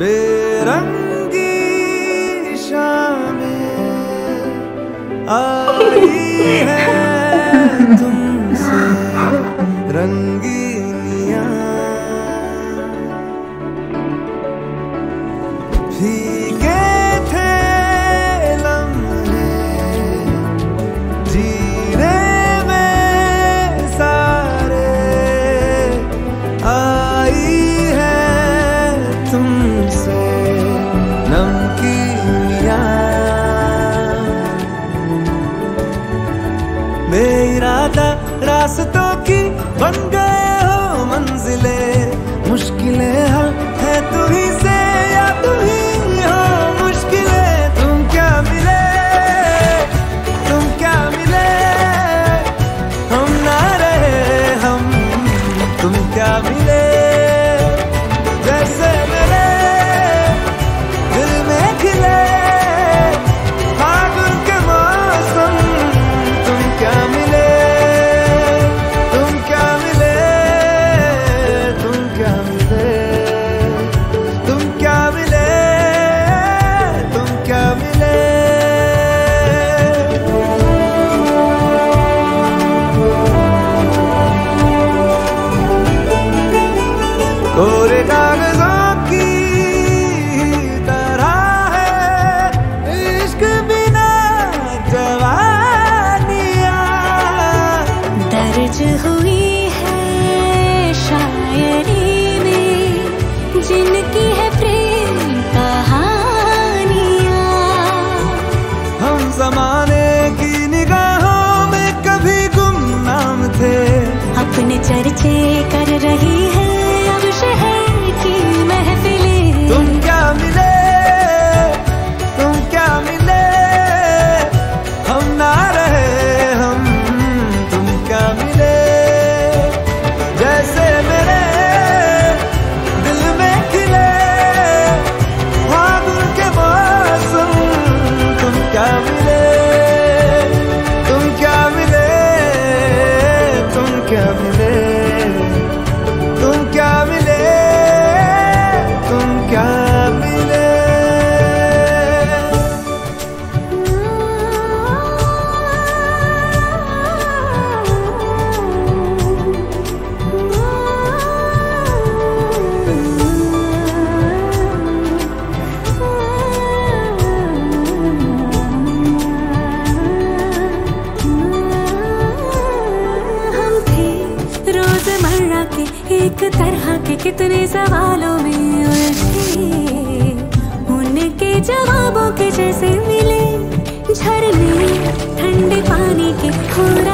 बेरंगी शामें आई है तुमसे। रंगी रास्तों की बन गए चर्चे कर रही के कितने सवालों में उलझे उनके जवाबों के जैसे मिले, झरने, ठंडे पानी के खोर